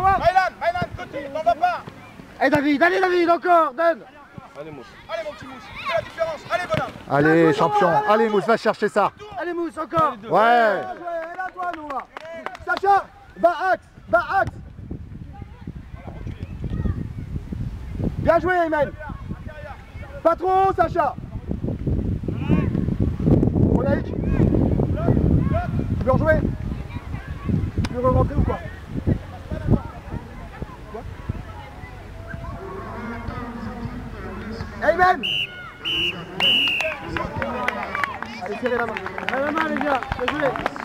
Mylan, Mylan, côté, t'en vas pas. Eh David, allez David, encore, donne. Allez mon petit mousse, fais la différence, allez bonhomme Allez, champion. Allez, Mousse, va chercher ça. Allez Mousse, encore. Ouais. Joué, et là toi Noah. Sacha, bas axe, bas axe. Bien joué Ayman. Pas trop Sacha. Monaïk Tu veux rejouer? Tu veux rentrer ou Quoi? Ayman Allez serrez la main Serrez la